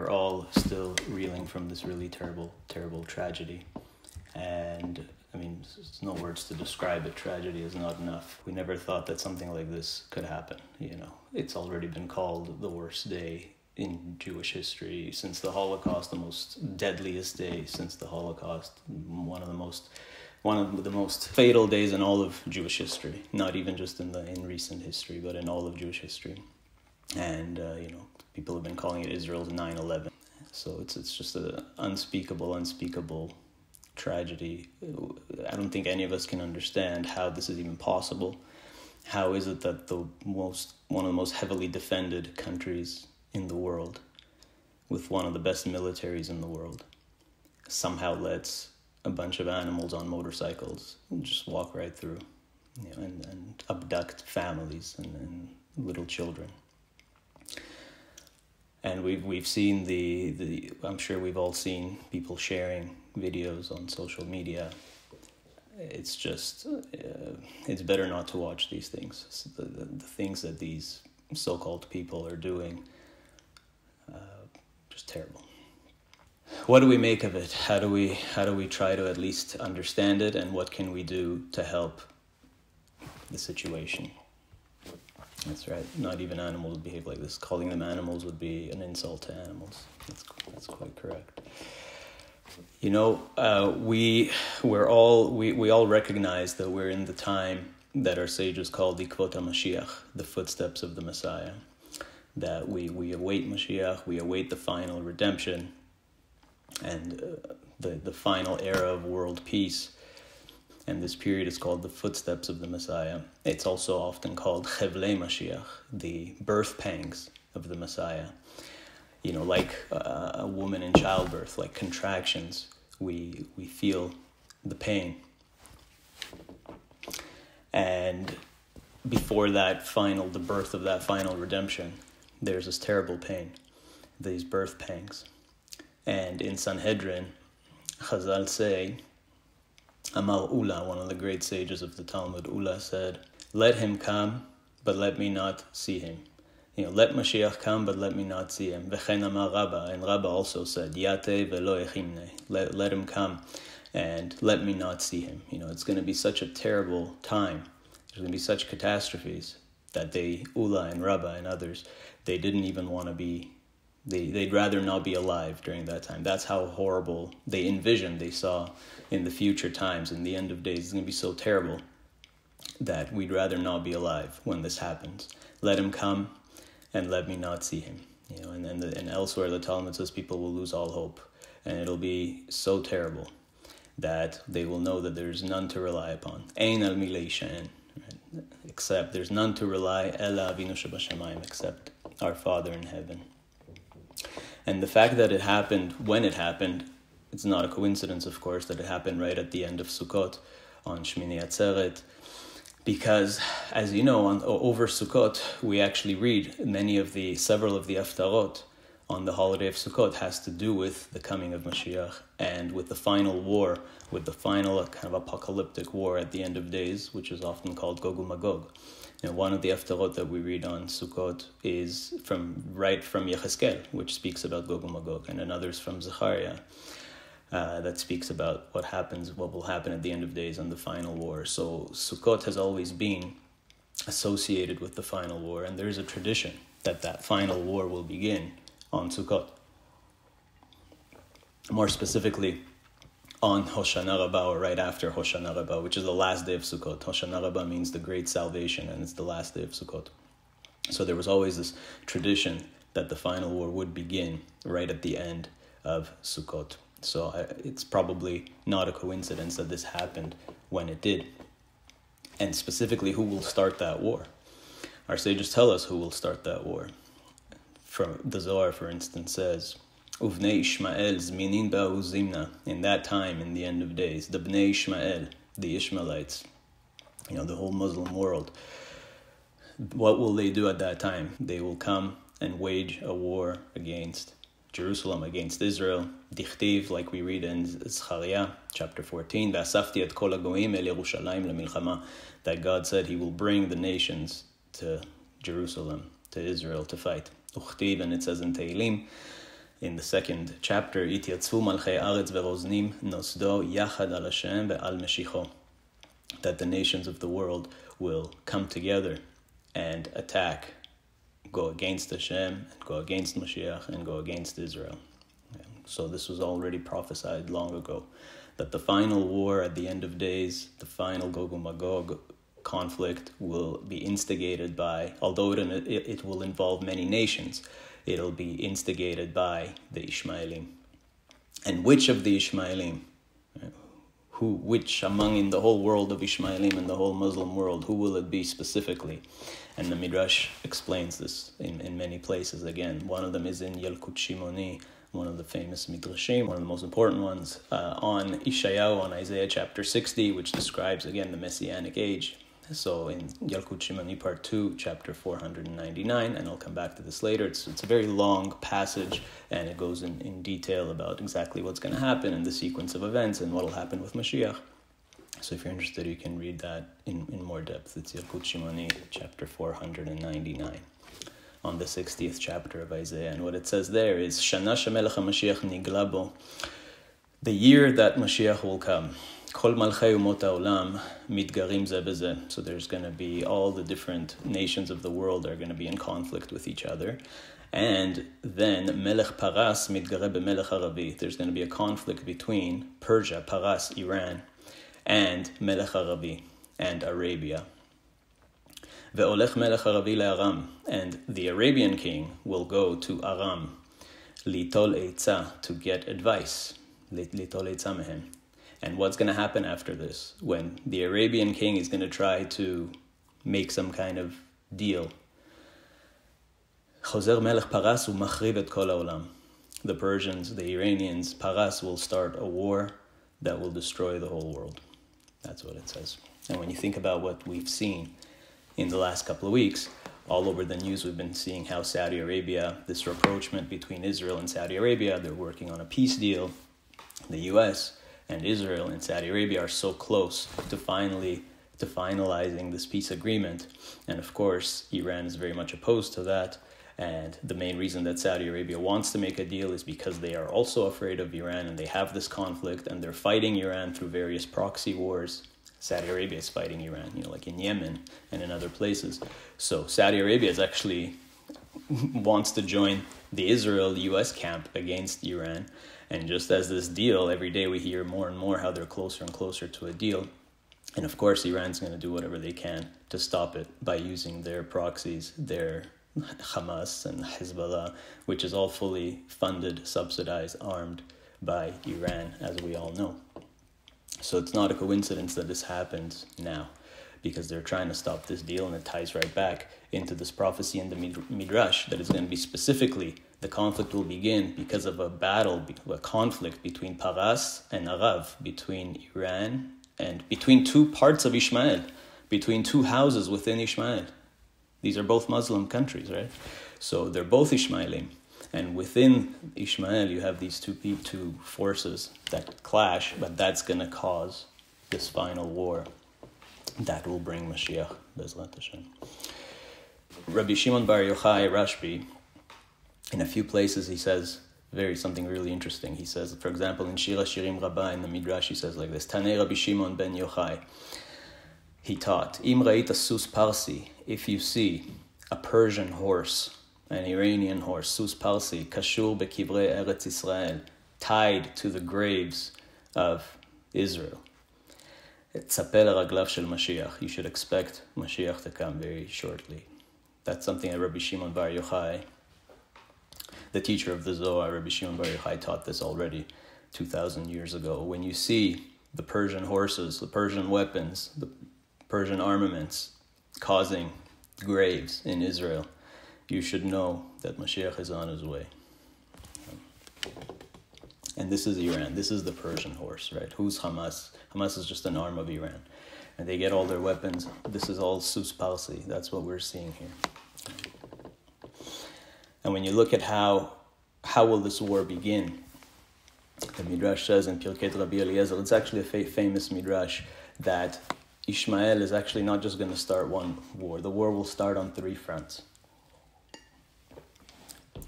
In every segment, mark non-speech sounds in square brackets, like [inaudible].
are all still reeling from this really terrible, terrible tragedy. And I mean, there's no words to describe it. Tragedy is not enough. We never thought that something like this could happen. You know, it's already been called the worst day in Jewish history since the Holocaust, the most deadliest day since the Holocaust, one of the most one of the most fatal days in all of Jewish history, not even just in the in recent history, but in all of Jewish history. And uh, you know, people have been calling it Israel's 9/11. So it's it's just an unspeakable, unspeakable tragedy. I don't think any of us can understand how this is even possible. How is it that the most one of the most heavily defended countries in the world, with one of the best militaries in the world, somehow lets a bunch of animals on motorcycles just walk right through, you know, and, and abduct families and, and little children. And we've we've seen the, the I'm sure we've all seen people sharing videos on social media. It's just uh, it's better not to watch these things. The, the, the things that these so-called people are doing, uh, just terrible what do we make of it? How do we how do we try to at least understand it, and what can we do to help the situation? That's right. Not even animals behave like this. Calling them animals would be an insult to animals. That's that's quite correct. You know, uh, we we're all we, we all recognize that we're in the time that our sages call the Kvota Mashiach, the footsteps of the Messiah. That we, we await Mashiach, we await the final redemption, and uh, the, the final era of world peace. And this period is called the footsteps of the Messiah. It's also often called Chevle Mashiach, the birth pangs of the Messiah. You know, like uh, a woman in childbirth, like contractions, we, we feel the pain. And before that final, the birth of that final redemption, there's this terrible pain, these birth pangs. And in Sanhedrin, Chazal say, Amar Ula, one of the great sages of the Talmud, Ula said, Let him come, but let me not see him. You know, let Mashiach come, but let me not see him. V'chen Amar Rabba, and Rabba also said, Yate velo echimne, let, let him come, and let me not see him. You know, it's going to be such a terrible time. There's going to be such catastrophes that they, Ula and Rabba and others, they didn't even want to be they, they'd rather not be alive during that time. That's how horrible they envisioned, they saw in the future times, in the end of days. is going to be so terrible that we'd rather not be alive when this happens. Let him come and let me not see him. You know, and then the, and elsewhere the Talmud says people will lose all hope, and it'll be so terrible that they will know that there's none to rely upon. Ein al except there's none to rely avinu except our Father in heaven. And the fact that it happened when it happened, it's not a coincidence, of course, that it happened right at the end of Sukkot on Shemini Atzeret. Because, as you know, on over Sukkot, we actually read many of the, several of the Haftarot on the holiday of Sukkot has to do with the coming of Mashiach and with the final war, with the final kind of apocalyptic war at the end of days, which is often called Gog Magog. You one of the Haftarot that we read on Sukkot is from right from Yechezkel, which speaks about Gog and Magog, and another is from Zechariah. Uh, that speaks about what happens, what will happen at the end of days on the final war. So Sukkot has always been associated with the final war, and there is a tradition that that final war will begin on Sukkot. More specifically, on Hoshana Rabbah or right after Hoshana Rabbah, which is the last day of Sukkot. Hoshana Rabbah means the great salvation, and it's the last day of Sukkot. So there was always this tradition that the final war would begin right at the end of Sukkot. So uh, it's probably not a coincidence that this happened when it did. And specifically, who will start that war? Our sages tell us who will start that war. From the Zohar, for instance, says, Uvnei Ishmael zminin ba'uzimna. In that time, in the end of days, the Bnei Ishmael, the Ishmaelites, you know, the whole Muslim world. What will they do at that time? They will come and wage a war against Jerusalem, against Israel. Dichtiv, like we read in Zechariah chapter 14, Vasafti et kol el Yerushalayim lemilchama, that God said He will bring the nations to Jerusalem, to Israel to fight. Uchtiv, and it says in Tehillim, in the second chapter, malchei aretz veroznim nosdo yachad al Hashem that the nations of the world will come together and attack, go against Hashem, and go against Mashiach, and go against Israel. So this was already prophesied long ago, that the final war at the end of days, the final Gog and Magog conflict will be instigated by, although it, it will involve many nations, it'll be instigated by the Ishmaelim. And which of the Ishmaelim? Who, which among in the whole world of Ishmaelim and the whole Muslim world, who will it be specifically? And the Midrash explains this in, in many places. Again, one of them is in Yalkut Shimoni, one of the famous midrashim, one of the most important ones, uh, on Ishayahu, on Isaiah chapter 60, which describes again the Messianic age. So in Yalkut Shimoni part 2, chapter 499, and I'll come back to this later. It's, it's a very long passage and it goes in, in detail about exactly what's going to happen and the sequence of events and what will happen with Mashiach. So if you're interested, you can read that in, in more depth. It's Yalkut Shimoni, chapter 499 on the 60th chapter of Isaiah. And what it says there is, Shana Shemelech Niglabo, the year that Mashiach will come. Kol malchei umot haolam mitgarim ze So there's going to be all the different nations of the world are going to be in conflict with each other. And then Melech Paras mitgare Melech Arabi. There's going to be a conflict between Persia, Paras, Iran, and Melech Arabi and Arabia. Ve'olech Melech Arabi le'aram. And the Arabian king will go to Aram, litol eitza, to get advice. Litol eitza mehem. And what's going to happen after this? When the Arabian king is going to try to make some kind of deal. Choser Melech Paras umachriv et kol haolam. The Persians, the Iranians, Paras will start a war that will destroy the whole world. That's what it says. And when you think about what we've seen in the last couple of weeks, all over the news, we've been seeing how Saudi Arabia, this rapprochement between Israel and Saudi Arabia, they're working on a peace deal. The U.S and Israel and Saudi Arabia are so close to finally to finalizing this peace agreement. And of course, Iran is very much opposed to that. And the main reason that Saudi Arabia wants to make a deal is because they are also afraid of Iran and they have this conflict and they're fighting Iran through various proxy wars. Saudi Arabia is fighting Iran, you know, like in Yemen and in other places. So Saudi Arabia is actually [laughs] wants to join the Israel US camp against Iran and just as this deal, every day we hear more and more how they're closer and closer to a deal. And of course, Iran's going to do whatever they can to stop it by using their proxies, their Hamas and Hezbollah, which is all fully funded, subsidized, armed by Iran, as we all know. So it's not a coincidence that this happens now, because they're trying to stop this deal, and it ties right back into this prophecy in the Midrash that is going to be specifically the conflict will begin because of a battle, a conflict between Paras and Arav, between Iran and between two parts of Ishmael, between two houses within Ishmael. These are both Muslim countries, right? So they're both Ishmaelim. And within Ishmael, you have these two, two forces that clash, but that's going to cause this final war that will bring Mashiach, Bezrat Hashem. Rabbi Shimon Bar Yochai Rashbi in a few places he says very something really interesting. He says, for example, in Shir HaShirim Rabbah in the Midrash, he says like this: Tanei Rabbi Shimon ben Yochai. He taught, Im ra'ita sus parsi, if you see a Persian horse, an Iranian horse, sus parsi, kashur bekivrei Eretz Israel, tied to the graves of Israel. Tzapel raglav shel Mashiach. You should expect Mashiach to come very shortly. That's something that Rabbi Shimon Bar Yochai the teacher of the Zohar, Rabbi Shimon Bar Yochai, taught this already 2,000 years ago. When you see the Persian horses, the Persian weapons, the Persian armaments causing graves in Israel, you should know that Mashiach is on his way. And this is Iran. This is the Persian horse, right? Who's Hamas? Hamas is just an arm of Iran. And they get all their weapons. This is all sus parsi. That's what we're seeing here. And when you look at how how will this war begin, the Midrash says in Pirkei Rabbi Eliezer, it's actually a fa- famous Midrash that Ishmael is actually not just going to start one war. The war will start on three fronts.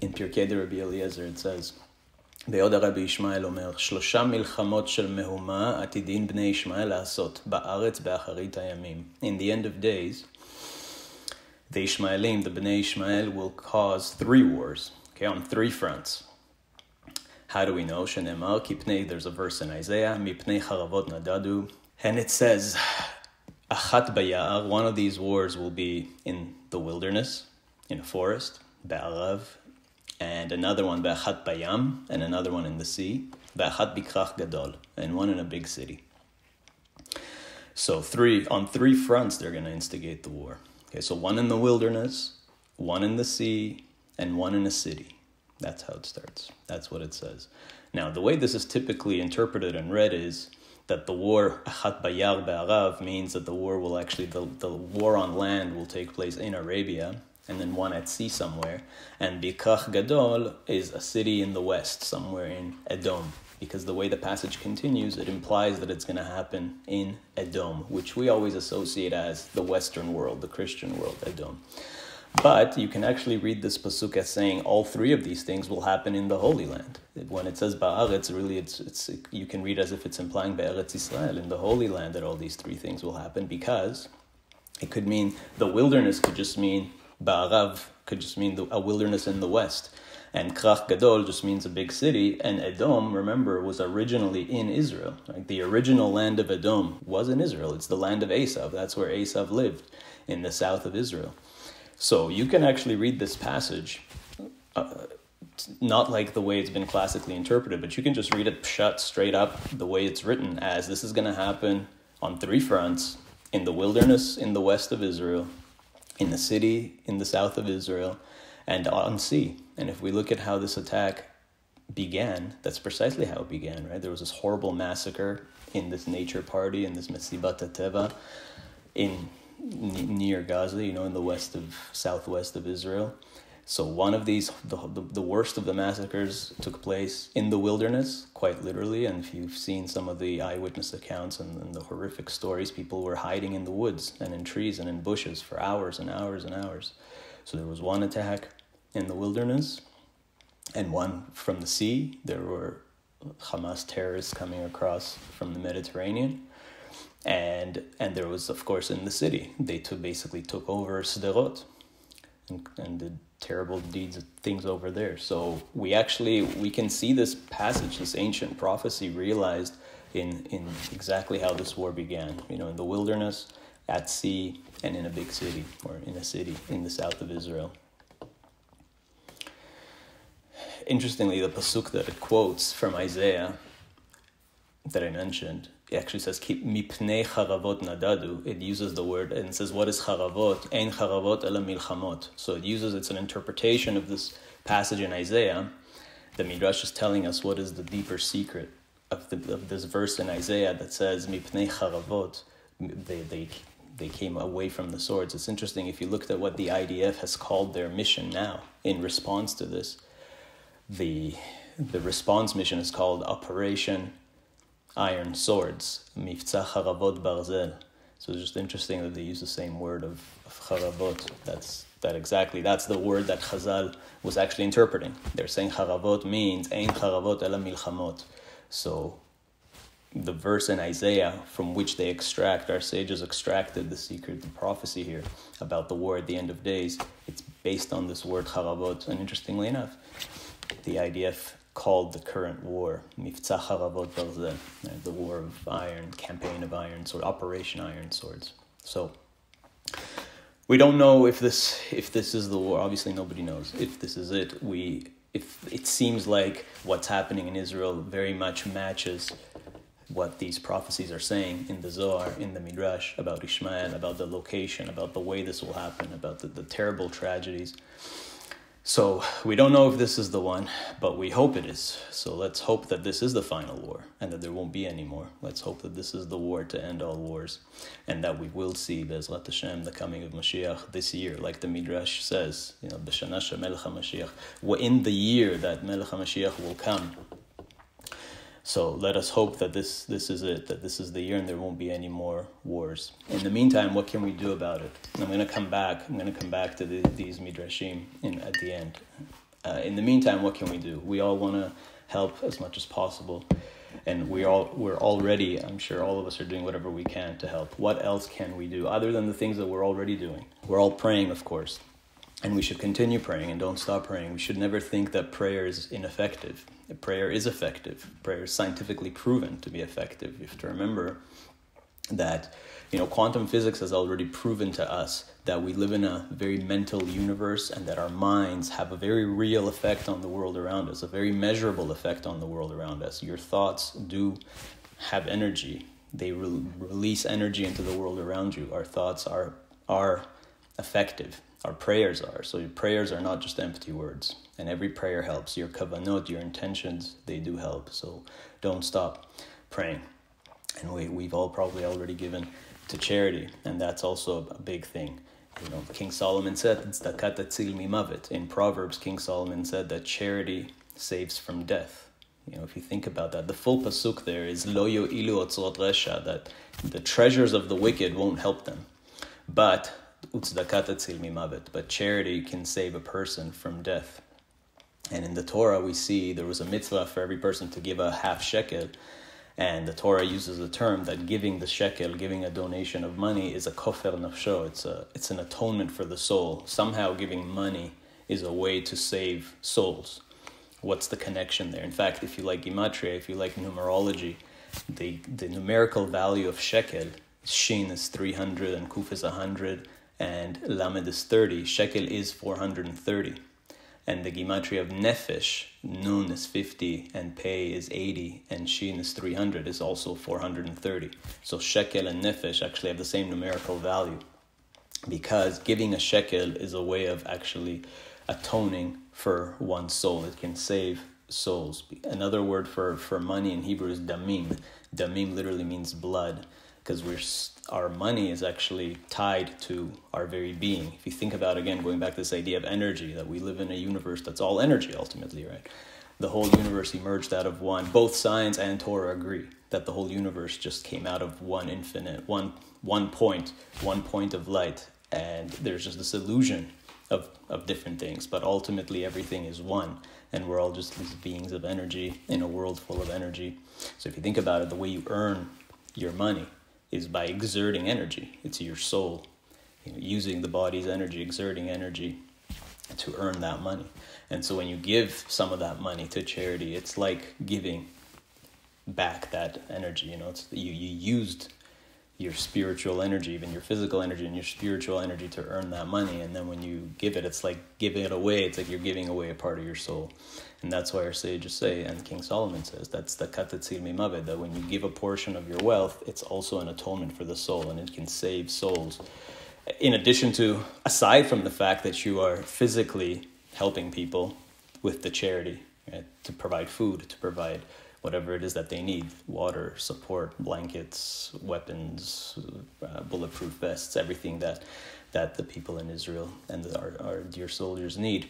in Pirkei Rabbi Eliezer it says, בעוד הרבי ישמעאל אומר, שלושה מלחמות של מהומה עתידין בני ישמעאל לעשות בארץ באחרית הימים. In the end of days, the Ishmaelim, the Bnei Ishmael, will cause three wars, okay, on three fronts. How do we know? Shenemar, kipnei, there's a verse in Isaiah, mipnei charavot nadadu, and it says, achat bayar, one of these wars will be in the wilderness, in a forest, be'arav, and another one be'achat bayam, and another one in the sea, be'achat bikrach gadol, and one in a big city. So three on three fronts they're going to instigate the war. Okay, so one in the wilderness, one in the sea, and one in a city. That's how it starts. That's what it says. Now, the way this is typically interpreted and read is that the war Achat Bayar means that the war will actually the, the war on land will take place in Arabia and then one at sea somewhere. And Bikrach Gadol is a city in the west, somewhere in Edom because the way the passage continues, it implies that it's going to happen in Edom, which we always associate as the Western world, the Christian world, Edom. But you can actually read this pasuk as saying all three of these things will happen in the Holy Land. When it says Ba'aretz, really, it's, it's you can read as if it's implying Be'eretz Israel, in the Holy Land, that all these three things will happen because it could mean the wilderness could just mean Ba'arav, could just mean the, a wilderness in the west. And Krach Gadol just means a big city. And Edom, remember, was originally in Israel. Right? The original land of Edom was in Israel. It's the land of Esav. That's where Esav lived, in the south of Israel. So you can actually read this passage, uh, not like the way it's been classically interpreted, but you can just read it shut straight up the way it's written as this is going to happen on three fronts in the wilderness in the west of Israel, in the city in the south of Israel, and on sea. And if we look at how this attack began, that's precisely how it began, right? There was this horrible massacre in this nature party, in this Mesibat Teva, in near Gaza, you know, in the west of southwest of Israel. So one of these, the, the, worst of the massacres took place in the wilderness, quite literally. And if you've seen some of the eyewitness accounts and, and, the horrific stories, people were hiding in the woods and in trees and in bushes for hours and hours and hours. So there was one attack in the wilderness, and one from the sea. There were Hamas terrorists coming across from the Mediterranean, and and there was of course in the city. They took basically took over Sderot, and, and did terrible deeds of things over there. So we actually we can see this passage, this ancient prophecy, realized in in exactly how this war began. You know, in the wilderness, at sea, and in a big city or in a city in the south of Israel interestingly, the pasuk that it quotes from Isaiah that I mentioned, it actually says "Keep mipnei charavot nadadu." It uses the word and says, "What is charavot? Ein charavot ela milchamot." So it uses it's an interpretation of this passage in Isaiah. The midrash is telling us what is the deeper secret of, the, of this verse in Isaiah that says mipnei charavot. They they they came away from the swords. It's interesting if you looked at what the IDF has called their mission now in response to this the the response mission is called Operation Iron Swords, Mivtza Charavot Barzel. So it's just interesting that they use the same word of, of Charavot. That's that exactly. That's the word that Chazal was actually interpreting. They're saying Charavot means Ein Charavot Ela Milchamot. So the verse in Isaiah from which they extract, our sages extracted the secret, the prophecy here about the war at the end of days. It's based on this word Charavot. And interestingly enough, the IDF called the current war Mivtza Charavot Barzel, uh, the war of iron, campaign of iron sword, Operation Iron Swords. So we don't know if this if this is the war. Obviously, nobody knows if this is it. We if it seems like what's happening in Israel very much matches what these prophecies are saying in the Zohar, in the Midrash, about Ishmael, about the location, about the way this will happen, about the, the terrible tragedies. So we don't know if this is the one, but we hope it is. So let's hope that this is the final war and that there won't be any more. Let's hope that this is the war to end all wars and that we will see Bezrat Hashem, the coming of Mashiach this year, like the Midrash says, you know, B'shanasha Melech HaMashiach. In the year that Melech HaMashiach will come, so let us hope that this, this is it, that this is the year and there won't be any more wars. In the meantime, what can we do about it? I'm going to come back. I'm going to come back to the, these midrashim in, at the end. Uh, in the meantime, what can we do? We all want to help as much as possible, and we all we're already. I'm sure all of us are doing whatever we can to help. What else can we do other than the things that we're already doing? We're all praying, of course, and we should continue praying and don't stop praying. We should never think that prayer is ineffective. Prayer is effective. Prayer is scientifically proven to be effective. You have to remember that you know quantum physics has already proven to us that we live in a very mental universe and that our minds have a very real effect on the world around us a very measurable effect on the world around us your thoughts do have energy they re- release energy into the world around you our thoughts are are effective our prayers are so your prayers are not just empty words and every prayer helps your kavanot your intentions they do help so don't stop praying and we, we've all probably already given to charity, and that's also a big thing. You know, King Solomon said. In Proverbs, King Solomon said that charity saves from death. You know, if you think about that, the full pasuk there is loyo ilu otzot resha, that the treasures of the wicked won't help them. But but charity can save a person from death. And in the Torah, we see there was a mitzvah for every person to give a half shekel and the Torah uses the term that giving the shekel, giving a donation of money, is a kofer nafsho. It's a it's an atonement for the soul. Somehow, giving money is a way to save souls. What's the connection there? In fact, if you like gematria, if you like numerology, the the numerical value of shekel, shin is three hundred and kuf is hundred, and lamed is thirty. Shekel is four hundred and thirty and the gematria of nefesh, nun is 50, and pei is 80, and shin is 300, is also 430. So shekel and nefesh actually have the same numerical value because giving a shekel is a way of actually atoning for one's soul. It can save souls. Another word for, for money in Hebrew is damim. Damim literally means blood because we're our money is actually tied to our very being. If you think about again going back to this idea of energy that we live in a universe that's all energy ultimately, right? The whole universe emerged out of one. Both science and Torah agree that the whole universe just came out of one infinite, one one point, one point of light, and there's just this illusion of of different things, but ultimately everything is one, and we're all just these beings of energy in a world full of energy. So if you think about it, the way you earn your money is by exerting energy. It's your soul, you know, using the body's energy, exerting energy to earn that money. And so when you give some of that money to charity, it's like giving back that energy. You know, it's you you used your spiritual energy, even your physical energy and your spiritual energy to earn that money. And then when you give it, it's like giving it away. It's like you're giving away a part of your soul. And that's why our sages say, and King Solomon says, that's the katatzil mimavet, that when you give a portion of your wealth, it's also an atonement for the soul and it can save souls. In addition to, aside from the fact that you are physically helping people with the charity, right, to provide food, to provide whatever it is that they need water, support, blankets, weapons, uh, bulletproof vests, everything that, that the people in Israel and the, our, our dear soldiers need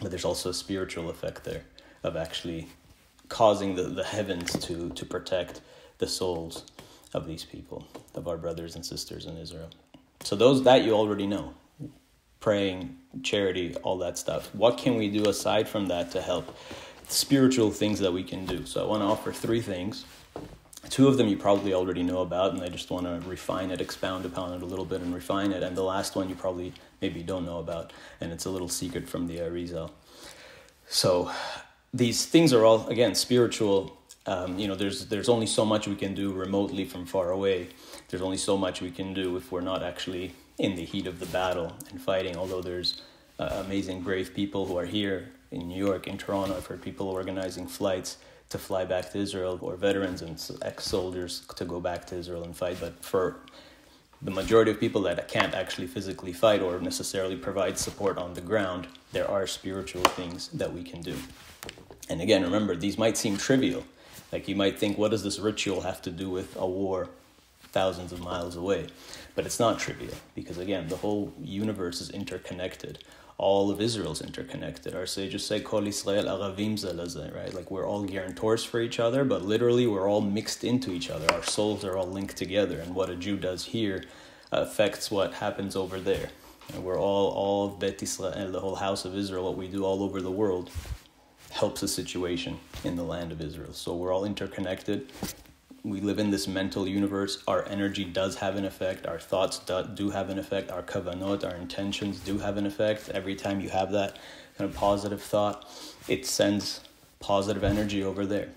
but there's also a spiritual effect there of actually causing the, the heavens to, to protect the souls of these people, of our brothers and sisters in Israel. So those that you already know. Praying, charity, all that stuff. What can we do aside from that to help? Spiritual things that we can do. So I want to offer three things. Two of them you probably already know about, and I just want to refine it, expound upon it a little bit, and refine it. And the last one you probably maybe don't know about, and it's a little secret from the Arizal. So these things are all again spiritual. Um, you know, there's there's only so much we can do remotely from far away. There's only so much we can do if we're not actually in the heat of the battle and fighting. Although there's uh, amazing, brave people who are here in New York, in Toronto. I've heard people organizing flights to fly back to Israel, or veterans and ex-soldiers to go back to Israel and fight. But for the majority of people that can't actually physically fight or necessarily provide support on the ground, there are spiritual things that we can do. And again, remember, these might seem trivial. Like you might think, what does this ritual have to do with a war thousands of miles away? But it's not trivial because, again, the whole universe is interconnected all of Israel's interconnected. Our sages say, Kol Israel aravim right? Like we're all guarantors for each other, but literally we're all mixed into each other. Our souls are all linked together, and what a Jew does here affects what happens over there. And we're all all of Bet Israel, the whole house of Israel, what we do all over the world, helps the situation in the land of Israel. So we're all interconnected. We live in this mental universe. Our energy does have an effect. Our thoughts do, do have an effect. Our kavanot, our intentions do have an effect. Every time you have that kind of positive thought, it sends positive energy over there.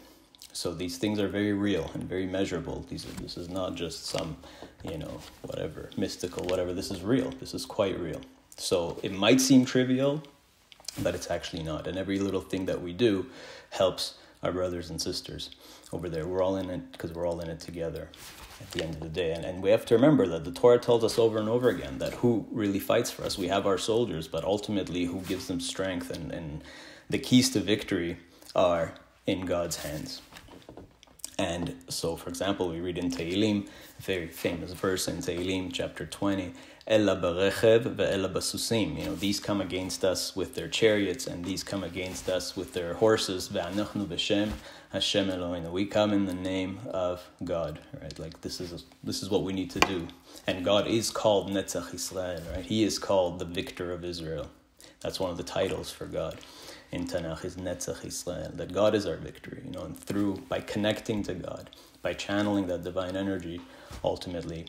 So these things are very real and very measurable. These are, this is not just some, you know, whatever mystical, whatever. This is real. This is quite real. So it might seem trivial, but it's actually not. And every little thing that we do helps our brothers and sisters over there. We're all in it because we're all in it together at the end of the day. And, and we have to remember that the Torah tells us over and over again that who really fights for us. We have our soldiers, but ultimately who gives them strength and, and the keys to victory are in God's hands. And so, for example, we read in Tehillim, a very famous verse in Tehillim, chapter 20, Ella berechev ve'ella basusim. You know, these come against us with their chariots, and these come against us with their horses. Ve'anachnu b'shem Hashem Eloheinu. We come in the name of God, right? Like this is a, this is what we need to do. And God is called Netzach Israel, right? He is called the Victor of Israel. That's one of the titles for God in Tanakh is Netzach Israel, that God is our victory, you know, and through, by connecting to God, by channeling that divine energy, ultimately,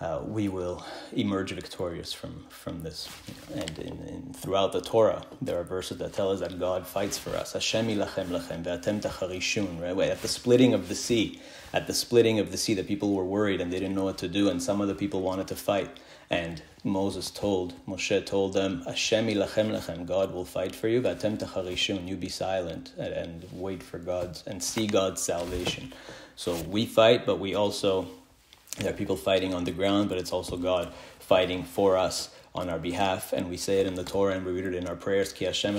uh, we will emerge victorious from, from this. And in, in, throughout the Torah, there are verses that tell us that God fights for us. Hashem ilachem lachem ve'atem tacharishun, right? At the splitting of the sea, at the splitting of the sea, the people were worried and they didn't know what to do, and some of the people wanted to fight. And Moses told, Moshe told them, Hashem ilachem lechem, God will fight for you, vatem tacharishun, you be silent and, and wait for God's, and see God's salvation. So we fight, but we also, there are people fighting on the ground, but it's also God fighting for us on our behalf, and we say it in the Torah and we read it in our prayers. Ki Hashem.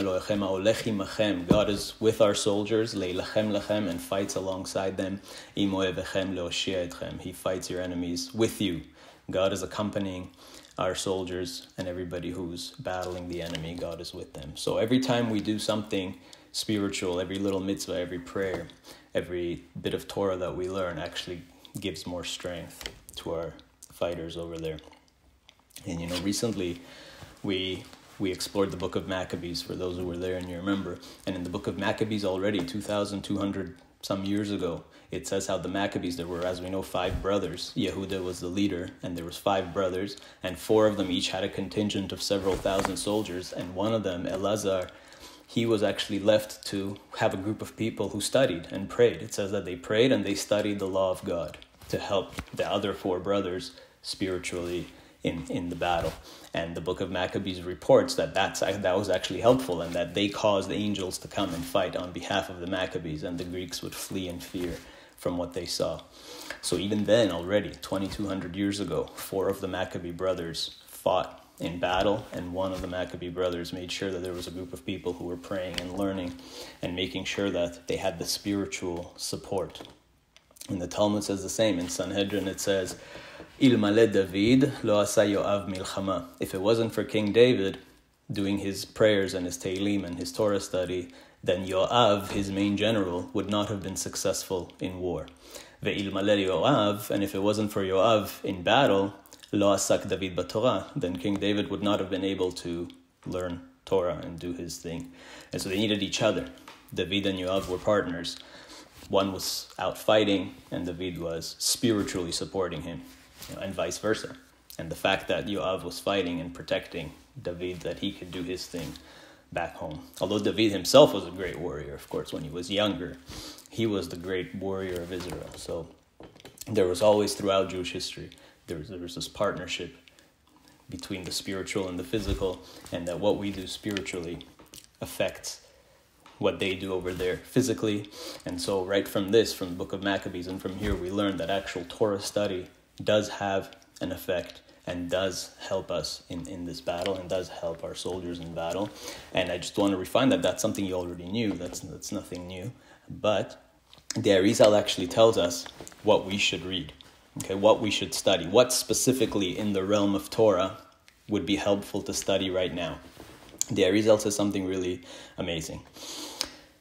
God is with our soldiers, leilachem lechem, and fights alongside them. Imo evechem etchem. He fights your enemies with you. God is accompanying our soldiers and everybody who's battling the enemy. God is with them. So every time we do something spiritual, every little mitzvah, every prayer, every bit of Torah that we learn actually gives more strength to our fighters over there. And you know, recently we we explored the book of Maccabees for those who were there and you remember. And in the book of Maccabees already, 2,200 some years ago, it says how the Maccabees, there were, as we know, five brothers. Yehuda was the leader, and there was five brothers, and four of them each had a contingent of several thousand soldiers, and one of them, Elazar, he was actually left to have a group of people who studied and prayed. It says that they prayed and they studied the law of God to help the other four brothers spiritually in, in the battle. And the book of Maccabees reports that that's, that was actually helpful and that they caused the angels to come and fight on behalf of the Maccabees, and the Greeks would flee in fear from what they saw. So even then, already, 2200 years ago, four of the Maccabee brothers fought in battle, and one of the Maccabee brothers made sure that there was a group of people who were praying and learning and making sure that they had the spiritual support. And the Talmud says the same. In Sanhedrin, it says, Ilmale David lo Yoav milchama. If it wasn't for King David doing his prayers and his Tehillim and his Torah study, then Yoav, his main general, would not have been successful in war. Ve'ilmale Yoav, and if it wasn't for Yoav in battle, lo asak David b'Torah, then King David would not have been able to learn Torah and do his thing. And so they needed each other. David and Yoav were partners. One was out fighting, and David was spiritually supporting him you know, and vice versa. And the fact that Yoav was fighting and protecting David, that he could do his thing back home. Although David himself was a great warrior, of course, when he was younger, he was the great warrior of Israel. So there was always throughout Jewish history, there was, there was this partnership between the spiritual and the physical, and that what we do spiritually affects what they do over there physically. And so, right from this, from the book of Maccabees, and from here, we learn that actual Torah study does have an effect and does help us in, in this battle and does help our soldiers in battle. And I just want to refine that that's something you already knew, that's, that's nothing new. But the Arizal actually tells us what we should read, okay, what we should study, what specifically in the realm of Torah would be helpful to study right now. The Arizal says something really amazing.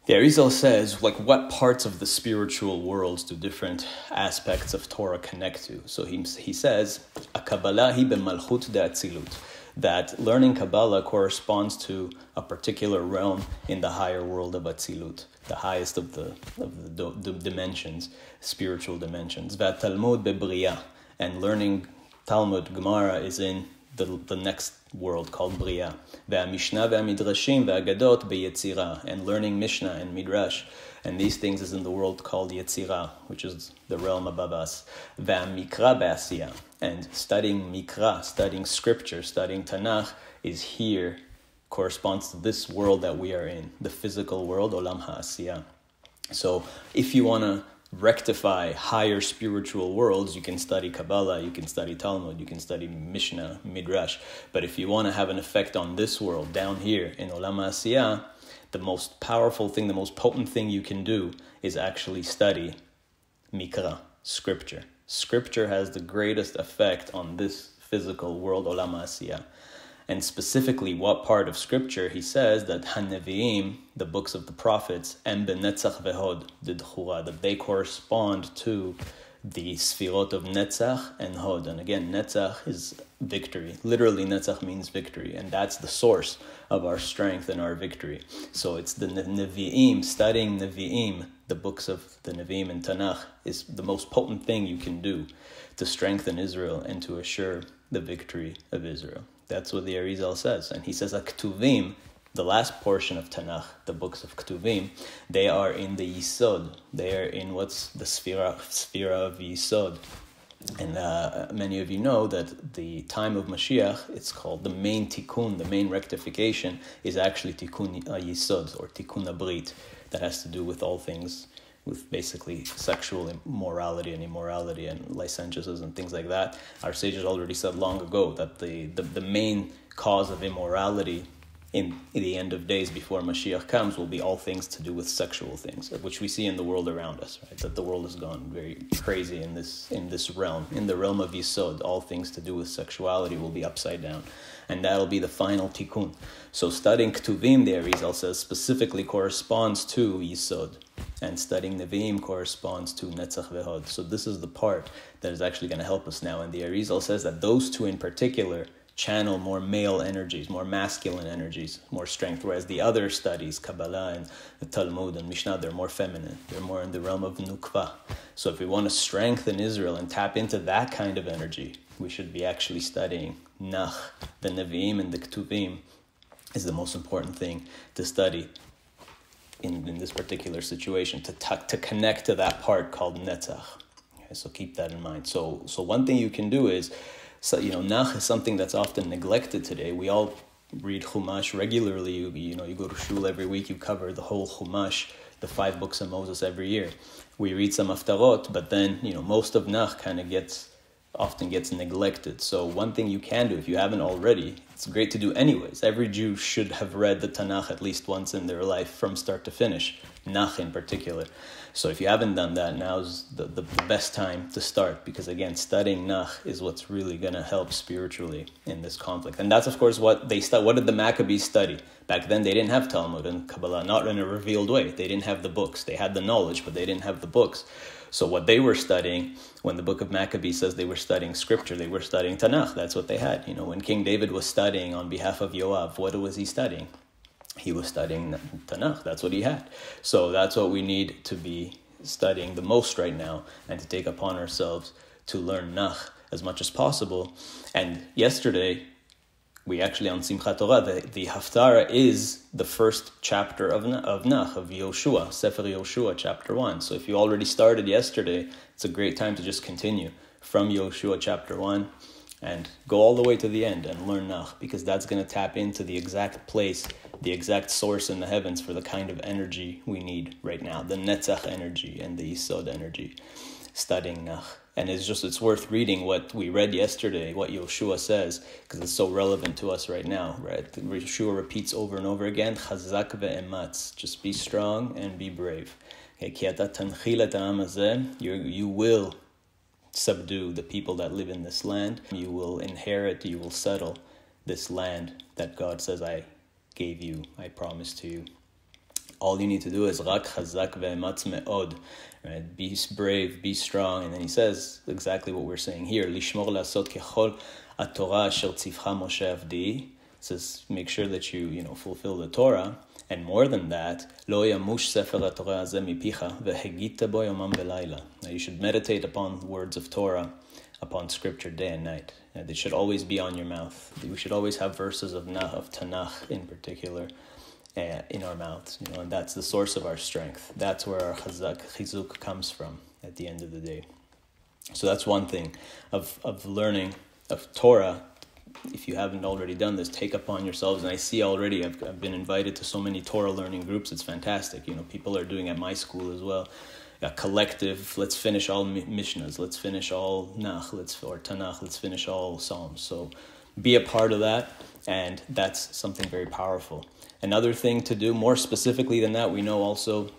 The Arizal says, like, what parts of the spiritual worlds do different aspects of Torah connect to? So he, he says, a Kabbalah hi b'malchut de atzilut that learning Kabbalah corresponds to a particular realm in the higher world of Atzilut, the highest of the, of the, dimensions, spiritual dimensions. That Talmud bebriya, and learning Talmud Gemara is in the, the next world called Bria. Ve'amishnah ve'amidrashim ve'agadot be'yetzira, and learning Mishnah and Midrash and these things is in the world called Yetzirah, which is the realm above us. Mikra Basia. And studying Mikra, studying scripture, studying Tanakh is here, corresponds to this world that we are in, the physical world, Olam HaAsiya. So if you want to rectify higher spiritual worlds, you can study Kabbalah, you can study Talmud, you can study Mishnah, Midrash. But if you want to have an effect on this world down here in Olam HaAsiya, the most powerful thing, the most potent thing you can do is actually study Mikra, scripture. Scripture has the greatest effect on this physical world, Olam Asiyah and specifically what part of scripture he says that Haneviim, the books of the prophets, and Benetzach Vehod, the Dchura, that they correspond to the Sfirot of Netzach and Hod. And again, Netzach is victory. Literally, Netzach means victory, and that's the source of our strength and our victory. So it's the Nevi'im, studying Nevi'im, the books of the Nevi'im and Tanakh, is the most potent thing you can do to strengthen Israel and to assure the victory of Israel. That's what the Arizal says. And he says, Ktuvim, the last portion of Tanakh, the books of Ktuvim, they are in the Yisod. They are in what's the Sphira, Sphira of Yisod. And uh, many of you know that the time of Mashiach, it's called the main tikkun, the main rectification, is actually tikkun yisod or tikkun abrit, that has to do with all things with basically sexual immorality and immorality and licentiousness and things like that. Our sages already said long ago that the, the, the main cause of immorality in the end of days before Mashiach comes will be all things to do with sexual things, which we see in the world around us, right? That the world has gone very crazy in this in this realm. In the realm of Yisod, all things to do with sexuality will be upside down. And that'll be the final tikkun. So studying Ktuvim, the Arizal says, specifically corresponds to Yisod and studying Nevi'im corresponds to Netzach Vehod. So this is the part that is actually going to help us now. And the Arizal says that those two in particular channel more male energies, more masculine energies, more strength, whereas the other studies, Kabbalah and the Talmud and Mishnah, they're more feminine. They're more in the realm of Nukva. So if we want to strengthen Israel and tap into that kind of energy, we should be actually studying Nach, the Nevi'im and the Ketuvim is the most important thing to study in, in this particular situation to, t- to connect to that part called netzach. Okay, so keep that in mind. So, so one thing you can do is, so, you know, nach is something that's often neglected today. We all read Chumash regularly. You, you know, you go to shul every week, you cover the whole Chumash, the five books of Moses every year. We read some Haftarot, but then, you know, most of nach kind of gets often gets neglected. So one thing you can do if you haven't already, it's great to do anyways. Every Jew should have read the Tanakh at least once in their life from start to finish, Nach in particular. So if you haven't done that, now's the, the, best time to start because again, studying Nach is what's really going to help spiritually in this conflict. And that's of course what they stu- what did the Maccabees study? Back then they didn't have Talmud and Kabbalah, not in a revealed way. They didn't have the books. They had the knowledge, but they didn't have the books. So what they were studying, when the book of Maccabees says they were studying scripture, they were studying Tanakh. That's what they had. You know, when King David was studying on behalf of Yoav, what was he studying? He was studying Tanakh. That's what he had. So that's what we need to be studying the most right now and to take upon ourselves to learn Nach as much as possible. And yesterday, we actually on Simchat Torah, the, the Haftarah is the first chapter of, of Nach, of Yoshua, Sefer Yoshua, chapter 1. So if you already started yesterday, it's a great time to just continue from Yoshua chapter 1 and go all the way to the end and learn Nach, because that's going to tap into the exact place, the exact source in the heavens for the kind of energy we need right now, the Netzach energy and the Yisod energy, studying Nach and it's just it's worth reading what we read yesterday what Yeshua says because it's so relevant to us right now right? Yeshua repeats over and over again chazak ve'ematz just be strong and be brave. Okay you you will subdue the people that live in this land. You will inherit you will settle this land that God says I gave you I promised to you all you need to do is rak chazak ve'ematz. Right? Be brave, be strong. And then he says exactly what we're saying here. Lishmor lasot kechol Torah asher tzivcha Moshe avdi says make sure that you you know fulfill the Torah. And more than that, lo yamush sefer Torah mipicha vehegita bo yomam belayla. You should meditate upon words of Torah, upon Scripture day and night. They should always be on your mouth. We should always have verses of Nach, of Tanakh in particular, Eh, in our mouths. You know, and that's the source of our strength. That's where our chazak chizuk comes from. At the end of the day, so that's one thing of of learning of Torah if you haven't already done this, take upon yourselves. And I see already, I've, I've been invited to so many Torah learning groups. It's fantastic. You know, people are doing at my school as well. A collective, let's finish all Mishnahs, let's finish all Nach, let's, or Tanakh, let's finish all Psalms. So be a part of that, and that's something very powerful. Another thing to do, more specifically than that, we know also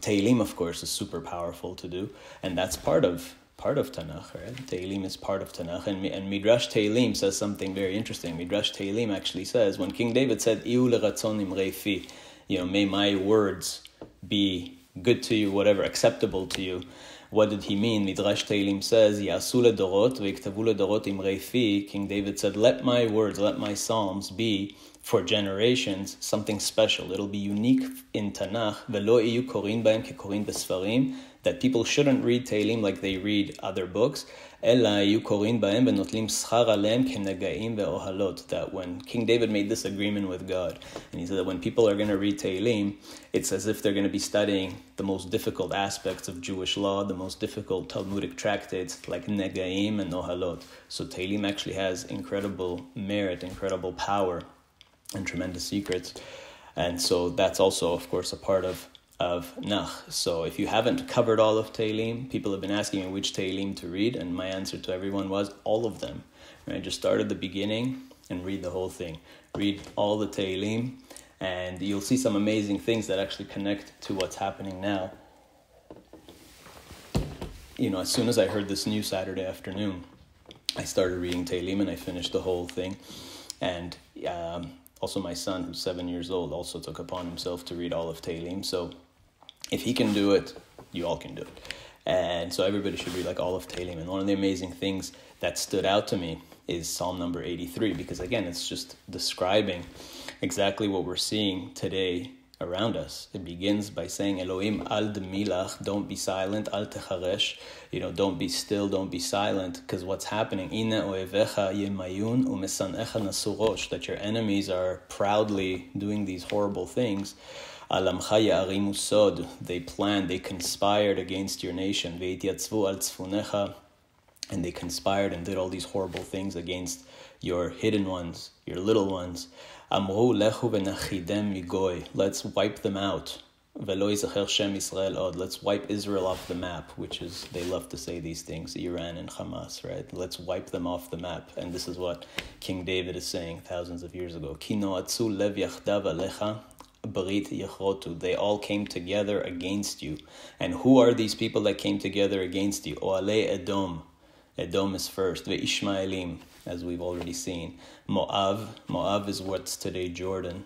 Tehillim, of course, is super powerful to do, and that's part of part of Tanakh, right? Is part of Tanakh. And, and Midrash Tehillim says something very interesting. Midrash Tehillim actually says, when King David said, Iu you know, may my words be good to you, whatever, acceptable to you. What did he mean? Midrash Tehillim says, Yasu dorot ve'iktavu dorot imrei fi. King David said, let my words, let my psalms be for generations something special. It'll be unique in Tanakh. Ve'lo iyu korin ba'em kekorin besfarim that people shouldn't read Tehillim like they read other books, that when King David made this agreement with God, and he said that when people are going to read Tehillim, it's as if they're going to be studying the most difficult aspects of Jewish law, the most difficult Talmudic tractates like Negaim and Ohalot. So Tehillim actually has incredible merit, incredible power, and tremendous secrets. And so that's also, of course, a part of of Nach. So if you haven't covered all of Tehillim, people have been asking me which Tehillim to read, and my answer to everyone was all of them. Right? Just start at the beginning and read the whole thing. Read all the Tehillim, and you'll see some amazing things that actually connect to what's happening now. You know, as soon as I heard this new Saturday afternoon, I started reading Tehillim and I finished the whole thing. And um, also, my son, who's seven years old, also took upon himself to read all of Tehillim. So if he can do it, you all can do it. And so everybody should read like all of Tehillim. And one of the amazing things that stood out to me is Psalm number 83, because again, it's just describing exactly what we're seeing today around us. It begins by saying, Elohim al milach, don't be silent, al techaresh, you know, don't be still, don't be silent, because what's happening, Ina oevecha yemayun umesanecha nasurosh, that your enemies are proudly doing these horrible things. They planned, they conspired against your nation. And they conspired and did all these horrible things against your hidden ones, your little ones. Let's wipe them out. Let's wipe Israel off the map, which is, they love to say these things, Iran and Hamas, right? Let's wipe them off the map. And this is what King David is saying thousands of years ago. They all came together against you. And who are these people that came together against you? Oale Edom. Edom is first. The Ishmaelim, as we've already seen. Moav. Moav is what's today Jordan,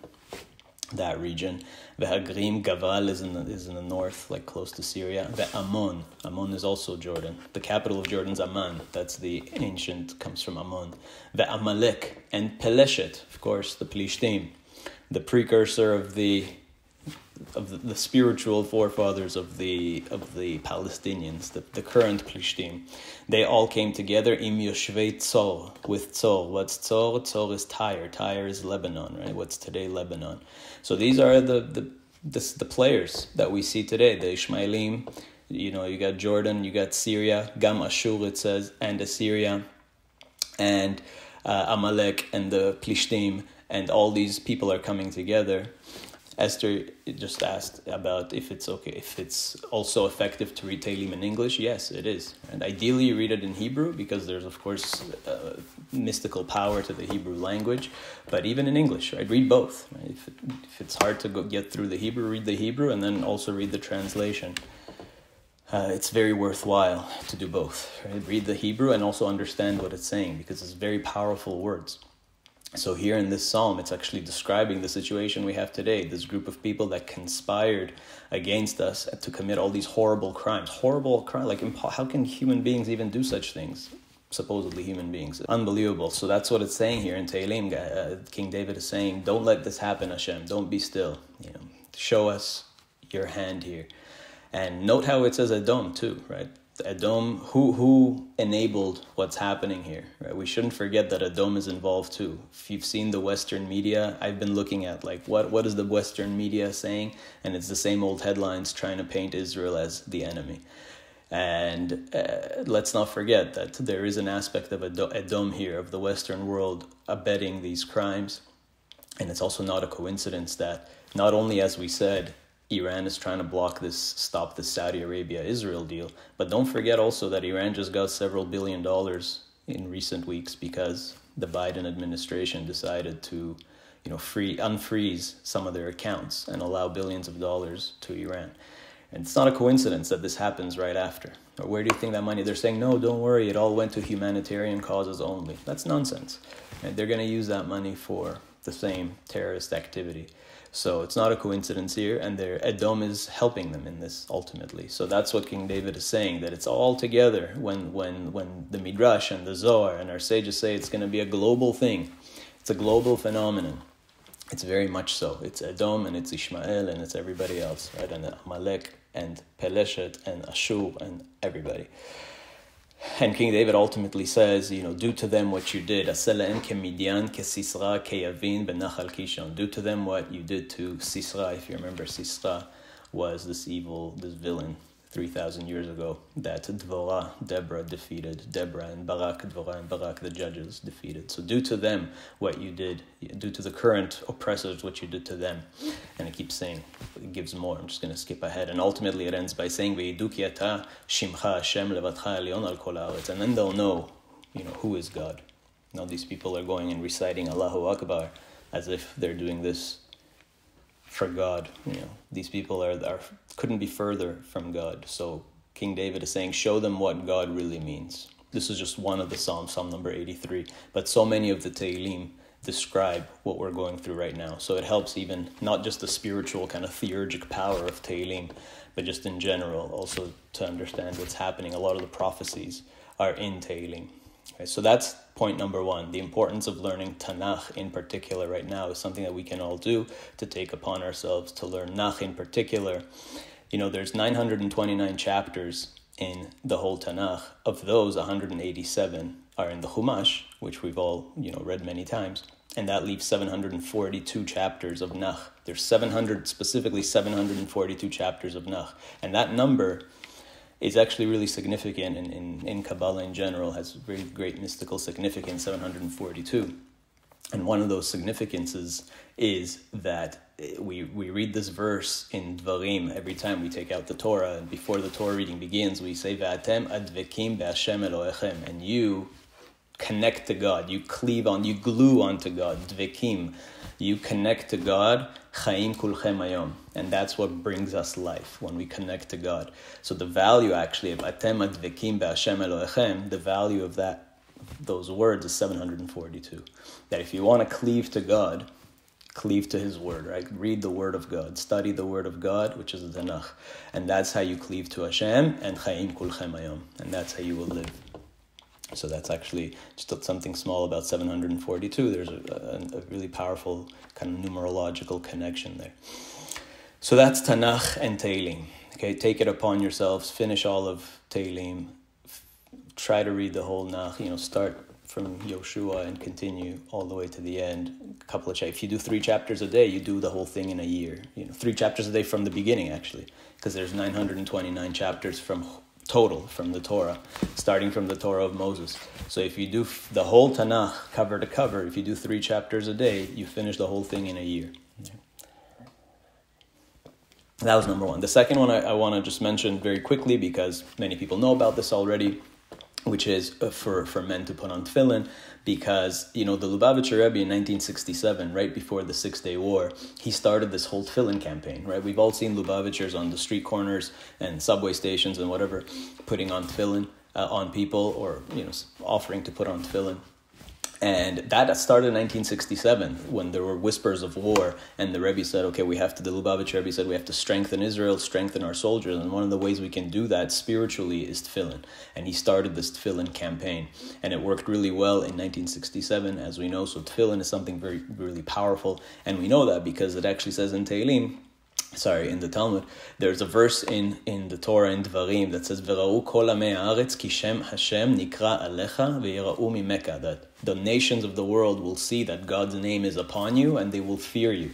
that region. The Hagrim Gaval is in the, is in the north, like close to Syria. The Ammon. Ammon is also Jordan. The capital of Jordan is Amman. That's the ancient, comes from Ammon. The Amalek and Peleshet, of course, the Plishtim the precursor of the of the, the, spiritual forefathers of the of the Palestinians, the, the current Plishtim, they all came together im Yoshvei Tzor with Tzor. What's Tzor? Tzor is Tyre. Tyre is Lebanon, right? What's today Lebanon? So these are the the the, the players that we see today. The Ishmaelim, you know, you got Jordan, you got Syria, Gam Ashur it says, and Assyria, and uh, Amalek and the Plishtim and all these people are coming together. Esther just asked about if it's okay, if it's also effective to read Tehillim in English. Yes, it is. And ideally, you read it in Hebrew because there's, of course, uh, mystical power to the Hebrew language. But even in English, I'd read both. Right? If, if it's hard to go get through the Hebrew, read the Hebrew and then also read the translation. Uh, it's very worthwhile to do both. Right? Read the Hebrew and also understand what it's saying because it's very powerful words. So, here in this psalm, it's actually describing the situation we have today this group of people that conspired against us to commit all these horrible crimes. Horrible crimes. Like, how can human beings even do such things? supposedly human beings. Unbelievable. So that's what it's saying here in Tehillim. Uh, King David is saying, "Don't let this happen, Hashem. Don't be still. You know, show us your hand here." And note how it says Edom too, right? Edom, who who enabled what's happening here? Right? We shouldn't forget that Edom is involved too. If you've seen the Western media, I've been looking at like what what is the Western media saying, and it's the same old headlines trying to paint Israel as the enemy. And uh, let's not forget that there is an aspect of Edom here of the Western world abetting these crimes, and it's also not a coincidence that not only, as we said, Iran is trying to block this, stop the Saudi Arabia Israel deal. But don't forget also that Iran just got several billion dollars in recent weeks because the Biden administration decided to, you know, free unfreeze some of their accounts and allow billions of dollars to Iran. And it's not a coincidence that this happens right after. Or where do you think that money? They're saying, no, don't worry, it all went to humanitarian causes only. That's nonsense. And they're going to use that money for the same terrorist activity. So it's not a coincidence here, and their Edom is helping them in this ultimately. So that's what King David is saying that it's all together. When when when the Midrash and the Zohar and our sages say it's going to be a global thing, it's a global phenomenon. It's very much so. It's Edom and it's Ishmael and it's everybody else, right? And Amalek and Peleshet and Ashur and everybody. And King David ultimately says, you know, do to them what you did. Do to them what you did to Sisra. If you remember, Sisra was this evil, this villain 3,000 years ago that Dvorah, Deborah defeated, Deborah and Barak, Dvorah and Barak, the judges, defeated. So do to them what you did, do to the current oppressors what you did to them. And it keeps saying, it gives more. I'm just going to skip ahead. And ultimately it ends by saying, shimcha Hashem al And then they'll know, you know, who is God. Now these people are going and reciting Allahu Akbar as if they're doing this for God. You know, these people are, are couldn't be further from God. So King David is saying, show them what God really means. This is just one of the Psalms, Psalm number 83. But so many of the Tehillim describe what we're going through right now. So it helps even not just the spiritual kind of theurgic power of Tehillim, but just in general also to understand what's happening. A lot of the prophecies are in Tehillim. Okay, so that's point number one. The importance of learning Tanakh in particular right now is something that we can all do to take upon ourselves to learn Nach in particular. You know, there's 929 chapters in the whole Tanakh. Of those, 187 are in the Chumash, which we've all, you know, read many times. And that leaves 742 chapters of Nach. There's 700, specifically 742 chapters of Nach. And that number is actually really significant in, in, in Kabbalah in general, has very great mystical significance, 742. And one of those significances is that we, we read this verse in Dvarim every time we take out the Torah, and before the Torah reading begins, we say, V'atem advekim be'ashem Elohechem, and you connect to God, you cleave on, you glue onto God, dvekim, you connect to God, chaim kulchem ayom, and that's what brings us life when we connect to God. So the value actually of atem advekim be'ashem Elohechem, the value of that those words is 742. That if you want to cleave to God, cleave to his word, right? Read the word of God, study the word of God, which is the Tanakh. And that's how you cleave to Hashem and Chaim Kulchem Ayom. And that's how you will live. So that's actually just something small about 742. There's a, a, a really powerful kind of numerological connection there. So that's Tanakh and Tehillim. Okay, take it upon yourselves, finish all of Tehillim, try to read the whole Nach, you know, start from Yoshua and continue all the way to the end. A couple of chapters. If you do three chapters a day, you do the whole thing in a year. You know, three chapters a day from the beginning actually, because there's 929 chapters from total from the Torah, starting from the Torah of Moses. So if you do the whole Tanakh cover to cover, if you do three chapters a day, you finish the whole thing in a year. That was number one. The second one I, I want to just mention very quickly because many people know about this already which is uh, for, for men to put on tefillin, because you know the Lubavitcher Rebbe in 1967, right before the Six Day War, he started this whole tefillin campaign. Right, we've all seen Lubavitchers on the street corners and subway stations and whatever, putting on tefillin uh, on people or you know offering to put on tefillin. And that started in 1967 when there were whispers of war, and the Rebbe said, "Okay, we have to." The Lubavitch Rebbe said, "We have to strengthen Israel, strengthen our soldiers, and one of the ways we can do that spiritually is tefillin." And he started this tefillin campaign, and it worked really well in 1967, as we know. So tefillin is something very, really powerful, and we know that because it actually says in Tehillim sorry, in the Talmud, there's a verse in, in the Torah in Dvarim that says, "V'ra'u kol haaretz ki shem Hashem nikra alecha ve'yira'u mimeka," that the nations of the world will see that God's name is upon you and they will fear you.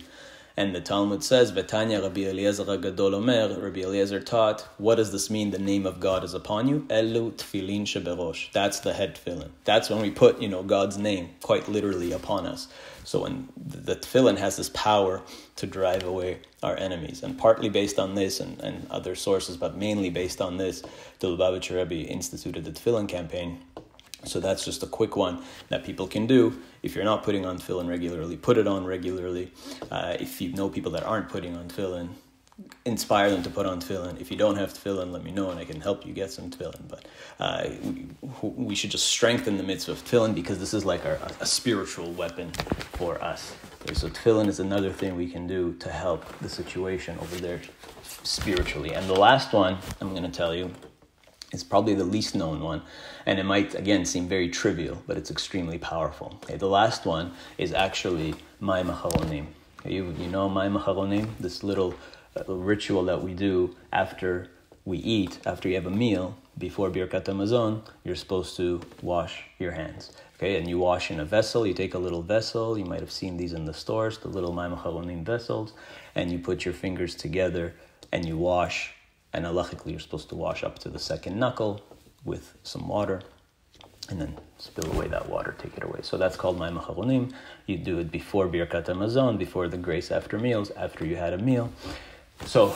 And the Talmud says, Betanya Rabbi Eliezer Gadol Omer, Rabbi Eliezer taught, what does this mean, the name of God is upon you? Elu tfilin sheberosh. That's the head tefillin. That's when we put, you know, God's name quite literally upon us. So when the tefillin has this power to drive away our enemies. And partly based on this and, and other sources, but mainly based on this, the Lubavitcher Rebbe instituted the tefillin campaign so that's just a quick one that people can do. If you're not putting on tefillin regularly, put it on regularly. Uh, if you know people that aren't putting on tefillin, inspire them to put on tefillin. If you don't have tefillin, let me know and I can help you get some tefillin. But uh, we, we, should just strengthen the mitzvah of tefillin because this is like our, a spiritual weapon for us. So tefillin is another thing we can do to help the situation over there spiritually. And the last one I'm going to tell you is probably the least known one, and it might again seem very trivial, but it's extremely powerful. Okay, the last one is actually Mayim Acharonim. Okay, you, you know Mayim Acharonim, this little ritual that we do after we eat, after you have a meal, before Birkat Hamazon, you're supposed to wash your hands. Okay, and you wash in a vessel. You take a little vessel. You might have seen these in the stores, the little Mayim Acharonim vessels, and you put your fingers together and you wash and halachically, you're supposed to wash up to the second knuckle with some water and then spill away that water, take it away. So that's called Mayim Acharonim. You do it before Birkat Hamazon, before the grace after meals, after you had a meal. So,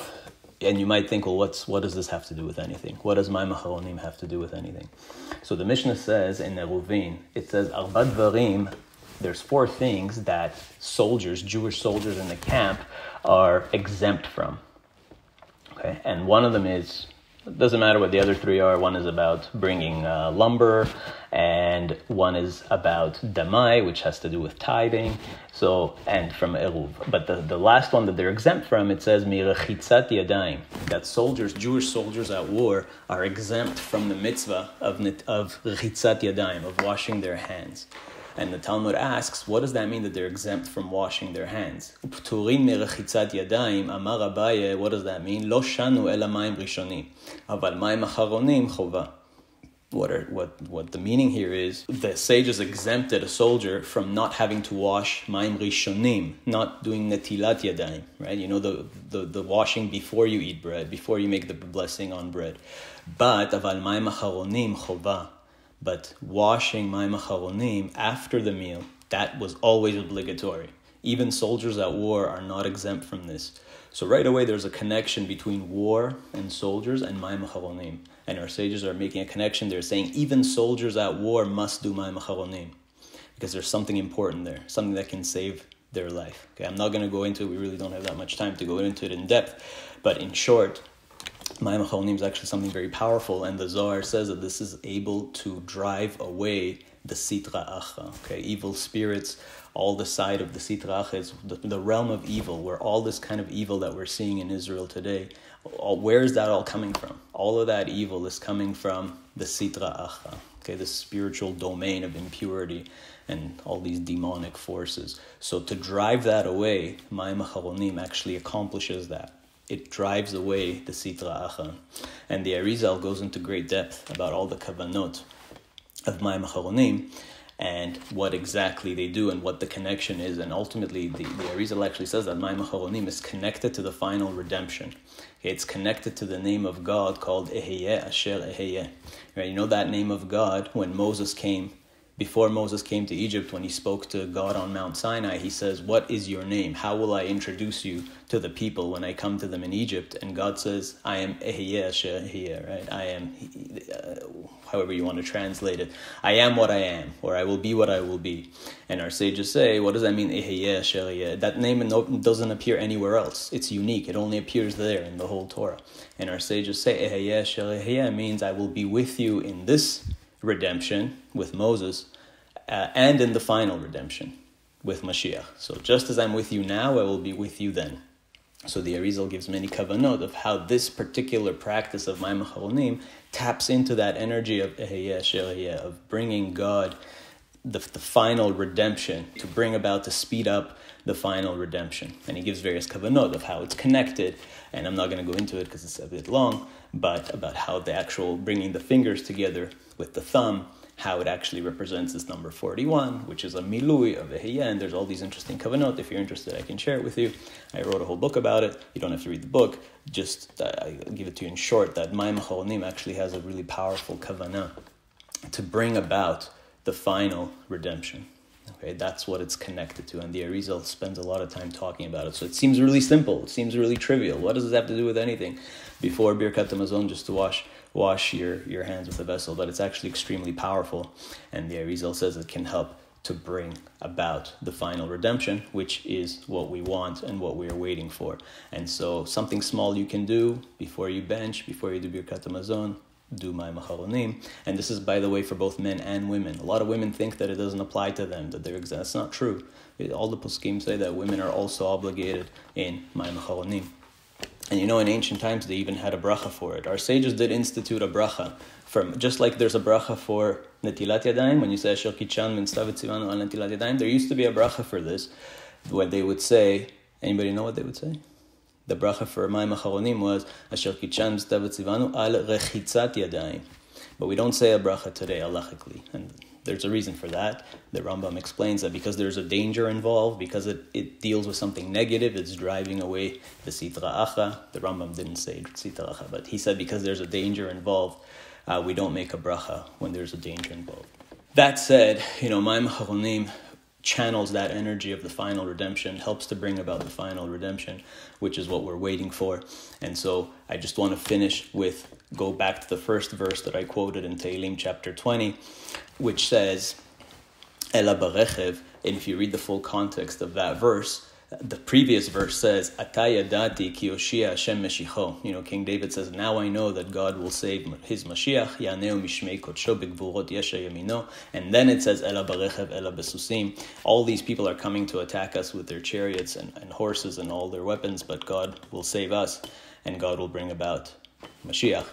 and you might think, well, what's what does this have to do with anything? What does Mayim Acharonim have to do with anything? So the Mishnah says in Eruvin, it says Arba Dvarim. There's four things that soldiers, Jewish soldiers in the camp, are exempt from. Okay, and one of them is it doesn't matter what the other three are. One is about bringing uh, lumber, and one is about demai, which has to do with tithing. So, and from eruv. But the, the last one that they're exempt from, it says mirachitzat yadayim. That soldiers, Jewish soldiers at war, are exempt from the mitzvah of of yadayim, of washing their hands. And the Talmud asks, what does that mean that they're exempt from washing their hands? What does that mean? Lo shanu rishonim. Aval. What, are, what, what the meaning here is, the sages exempted a soldier from not having to wash mayim rishonim, not doing netilat yadayim, right? You know, the, the, the washing before you eat bread, before you make the blessing on bread. But aval mayim acharonim chova but washing mayim acharonim after the meal, that was always obligatory. Even soldiers at war are not exempt from this. So right away, there's a connection between war and soldiers and mayim acharonim. And our sages are making a connection. They're saying even soldiers at war must do mayim acharonim because there's something important there, something that can save their life. Okay, I'm not going to go into it. We really don't have that much time to go into it in depth. But in short, Mayim Acharonim is actually something very powerful, and the Zohar says that this is able to drive away the Sitra Achra, okay, evil spirits, all the side of the Sitra Achra is the, the realm of evil, where all this kind of evil that we're seeing in Israel today, all, where is that all coming from? All of that evil is coming from the Sitra Achra, okay, the spiritual domain of impurity and all these demonic forces. So to drive that away, Mayim Acharonim actually accomplishes that it drives away the Sitra Achra. And the Arizal goes into great depth about all the kavanot of Mayim Acharonim and what exactly they do and what the connection is. And ultimately, the, the Arizal actually says that Mayim Acharonim is connected to the final redemption. It's connected to the name of God called Eheyeh Asher Eheyeh. Right, you know that name of God when Moses came before Moses came to Egypt, when he spoke to God on Mount Sinai, he says, What is your name? How will I introduce you to the people when I come to them in Egypt? And God says, I am Ehiyah, right? I am, uh, however you want to translate it. I am what I am, or I will be what I will be. And our sages say, What does that mean, Ehiyah, That name doesn't appear anywhere else. It's unique. It only appears there in the whole Torah. And our sages say, Ehiyah, means I will be with you in this redemption with Moses uh, and in the final redemption with Mashiach. So just as I'm with you now, I will be with you then. So the Arizal gives many kavanot of how this particular practice of Mayim Acharonim taps into that energy of of bringing God the, the final redemption, to bring about, to speed up the final redemption. And he gives various kavanot of how it's connected, and I'm not going to go into it because it's a bit long, but about how the actual bringing the fingers together with the thumb, how it actually represents this number 41, which is a milui of Ehiyah, and there's all these interesting kavanot. If you're interested, I can share it with you. I wrote a whole book about it. You don't have to read the book, just uh, I give it to you in short that Mayim Acharonim actually has a really powerful kavanah to bring about the final redemption. Okay, that's what it's connected to, and the Arizal spends a lot of time talking about it. So it seems really simple. It seems really trivial. What does this have to do with anything? Before Birkat Hamazon, just to wash wash your, your hands with the vessel, but it's actually extremely powerful, and the Arizal says it can help to bring about the final redemption, which is what we want and what we are waiting for. And so, something small you can do before you bench, before you do Birkat Hamazon, do Mayim Acharonim. And this is, by the way, for both men and women. A lot of women think that it doesn't apply to them, that they're exempt. That's not true. All the poskim say that women are also obligated in Mayim Acharonim. And you know, in ancient times, they even had a bracha for it. Our sages did institute a bracha. From, just like there's a bracha for netilat yadayim, when you say Asher Kichan min netilat yadayim, there used to be a bracha for this, where they would say, anybody know what they would say? The bracha for Mayim Acharonim was Asher Kichan Tzivanu al Rechitzat Yadayim. But we don't say a bracha today, halachically. And there's a reason for that. The Rambam explains that because there's a danger involved, because it, it deals with something negative, it's driving away the Sitra Achra. The Rambam didn't say Sitra Achra, but he said because there's a danger involved, uh, we don't make a bracha when there's a danger involved. That said, you know, Mayim Acharonim channels that energy of the final redemption, helps to bring about the final redemption, which is what we're waiting for. And so I just want to finish with go back to the first verse that I quoted in Tehillim chapter 20, which says, Ela and if you read the full context of that verse, the previous verse says, Atayadati ki Hashem meshicho. You know, King David says, Now I know that God will save his Mashiach, mishmei yesha yamino. And then it says, Ela barechev, Ela besusim. All these people are coming to attack us with their chariots and, and horses and all their weapons, but God will save us, and God will bring about Mashiach.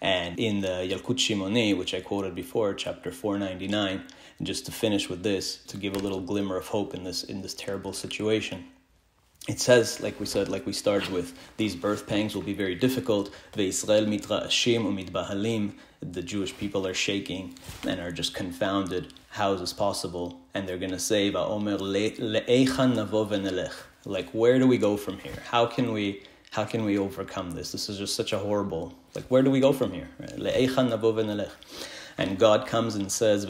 And in the Yalkut Shimoni, which I quoted before, chapter 499, and just to finish with this, to give a little glimmer of hope in this in this terrible situation. It says, like we said, like we started with, these birth pangs will be very difficult. The Jewish people are shaking and are just confounded. How is this possible? And they're going to say, like, where do we go from here? How can we how can we overcome this? This is just such a horrible, like, where do we go from here? And God comes and says,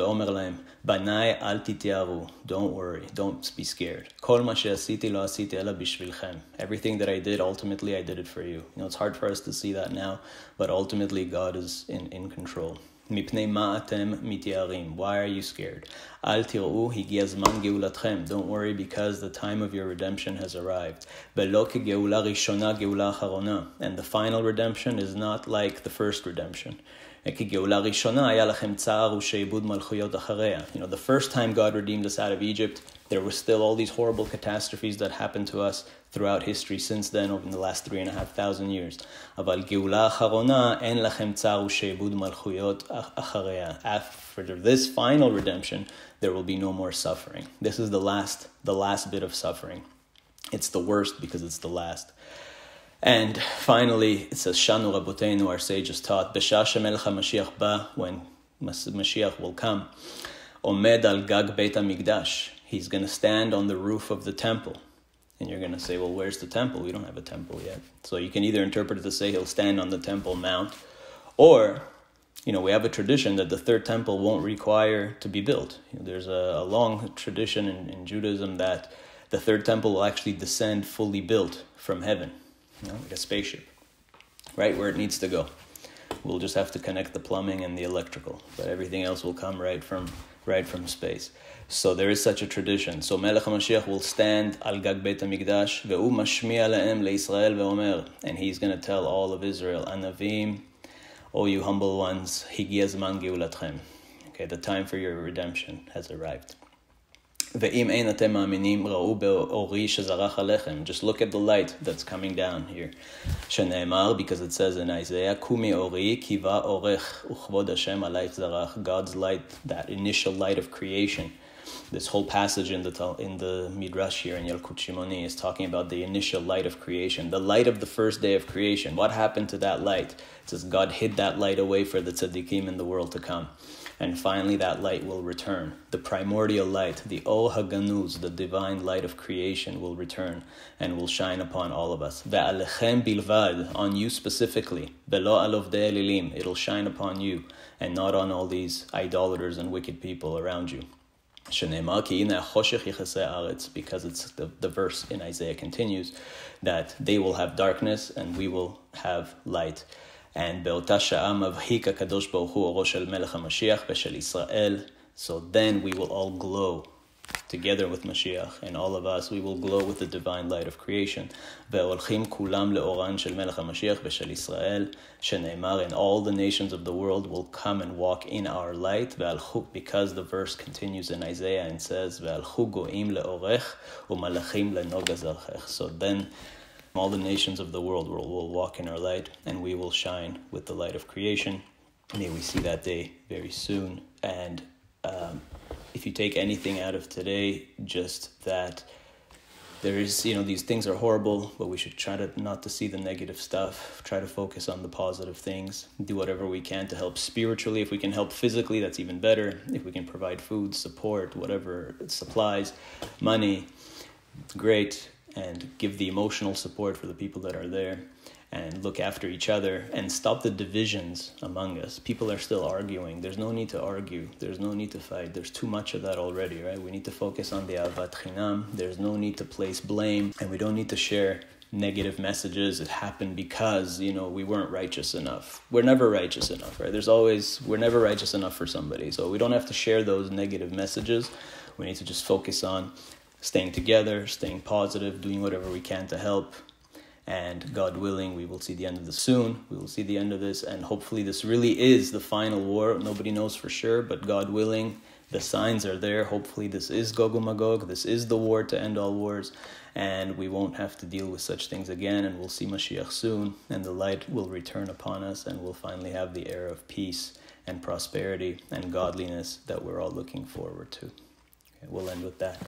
Banai al titiaru, don't worry, don't be scared. Kol lo bishvilchem. Everything that I did, ultimately I did it for you. You know, it's hard for us to see that now, but ultimately God is in, in control. מפני מה אתם מתייארים? Why are you scared? אל תראו, הגיע זמן גאולתכם. Don't worry because the time of your redemption has arrived. ולא כגאולה ראשונה, גאולה אחרונה. And the final redemption is not like the first redemption. כגאולה ראשונה היה לכם צער ושעבוד מלכויות אחריה. You know, the first time God redeemed us out of Egypt, there were still all these horrible catastrophes that happened to us throughout history since then, over the last three and a half thousand years. אבל גאולה אחרונה, אין לכם צער ושעבוד מלכויות אחריה. After this final redemption, there will be no more suffering. This is the last, the last bit of suffering. It's the worst because it's the last. And finally, it says, Shanu Rabotenu, our sages taught, B'shah shemelech HaMashiach ba, when Mashiach will come, Omed al gag Beit HaMikdash, he's going to stand on the roof of the temple. And you're going to say, well, where's the temple? We don't have a temple yet. So you can either interpret it to say he'll stand on the temple mount, or, you know, we have a tradition that the third temple won't require to be built. You know, there's a, a, long tradition in, in Judaism that the third temple will actually descend fully built from heaven, you know, like a spaceship, right where it needs to go. We'll just have to connect the plumbing and the electrical, but everything else will come right from right from space. So there is such a tradition. So Melech HaMashiach will stand al gag Beit HaMikdash ve'u mashmi'a la'em le'Israel ve'omer and he's going to tell all of Israel, Anavim, O you humble ones, higia zman geulatchem. Okay, the time for your redemption has arrived. Just look at the light that's coming down here. because it says in Isaiah, God's light, that initial light of creation. This whole passage in the in the Midrash here in Yalkut Shimoni is talking about the initial light of creation, the light of the first day of creation. What happened to that light? It says God hid that light away for the tzaddikim in the world to come and finally that light will return. The primordial light, the Ohr Haganuz, the divine light of creation, will return and will shine upon all of us. Ve'alechem bilvad, on you specifically. Belo alovde elilim, it'll shine upon you and not on all these idolaters and wicked people around you. Because it's the, the verse in Isaiah continues that they will have darkness and we will have light. And באותה שעה מבהיק הקדוש ברוך הוא אורו של מלך המשיח ושל ישראל. So then we will all glow together with Mashiach, and all of us, we will glow with the divine light of creation. והולכים כולם לאורן של מלך המשיח ושל ישראל, שנאמר, and all the nations of the world will come and walk in our light, והלכו, because the verse continues in Isaiah and says, והלכו גויים לאורך ומלאכים לנוגה זרחך. So then all the nations of the world will, will walk in our light, and we will shine with the light of creation. May we see that day very soon. And um, if you take anything out of today, just that there is, you know, these things are horrible, but we should try to not to see the negative stuff. Try to focus on the positive things. Do whatever we can to help spiritually. If we can help physically, that's even better. If we can provide food, support, whatever supplies, money, great and give the emotional support for the people that are there and look after each other and stop the divisions among us. People are still arguing. There's no need to argue. There's no need to fight. There's too much of that already, right? We need to focus on the ahavat chinam. There's no need to place blame, and we don't need to share negative messages. It happened because you know we weren't righteous enough. We're never righteous enough, right? There's always we're never righteous enough for somebody, so we don't have to share those negative messages. We need to just focus on staying together, staying positive, doing whatever we can to help. And God willing, we will see the end of this soon. We will see the end of this, and hopefully, this really is the final war. Nobody knows for sure, but God willing, the signs are there. Hopefully, this is Gog Magog. This is the war to end all wars, and we won't have to deal with such things again. And we'll see Mashiach soon, and the light will return upon us, and we'll finally have the era of peace and prosperity and godliness that we're all looking forward to. Okay, we'll end with that.